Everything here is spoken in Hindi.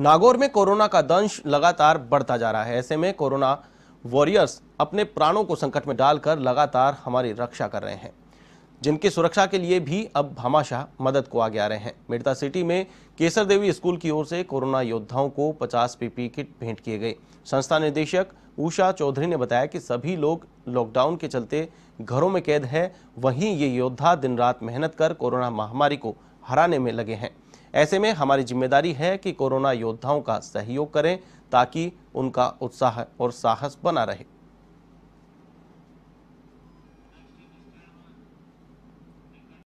नागौर में कोरोना का दंश लगातार बढ़ता जा रहा है। ऐसे में कोरोना वॉरियर्स अपने प्राणों को संकट में डालकर लगातार हमारी रक्षा कर रहे हैं। जिनकी सुरक्षा के लिए भी अब भामाशाह मदद को आगे आ रहे हैं। मेड़ता सिटी में केसर देवी स्कूल की ओर से कोरोना योद्धाओं को 50 पीपी किट भेंट किए गए। संस्था निदेशक उषा चौधरी ने बताया कि सभी लोग लॉकडाउन के चलते घरों में कैद है। वहीं ये योद्धा दिन रात मेहनत कर कोरोना महामारी को हराने में लगे हैं। ऐसे में हमारी ज़िम्मेदारी है कि कोरोना योद्धाओं का सहयोग करें ताकि उनका उत्साह और साहस बना रहे।